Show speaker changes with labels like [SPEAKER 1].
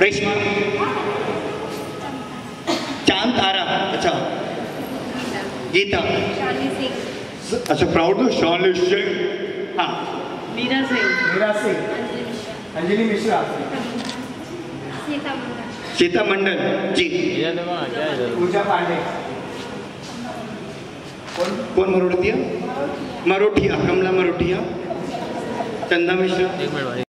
[SPEAKER 1] रेशमा चाँद तारा अच्छा गीता अच्छा प्राउड दो शॉलिश सिंह हाँ
[SPEAKER 2] मीरा सिंह
[SPEAKER 3] मीरा सिंह
[SPEAKER 2] अंजलि मिश्रा सीता मंडल
[SPEAKER 1] जी
[SPEAKER 3] पूजा पांडे कौन
[SPEAKER 1] कौन मरोटिया मरोटिया कमला मरोटिया चंदा मिश्रा
[SPEAKER 4] एक मिनट भाई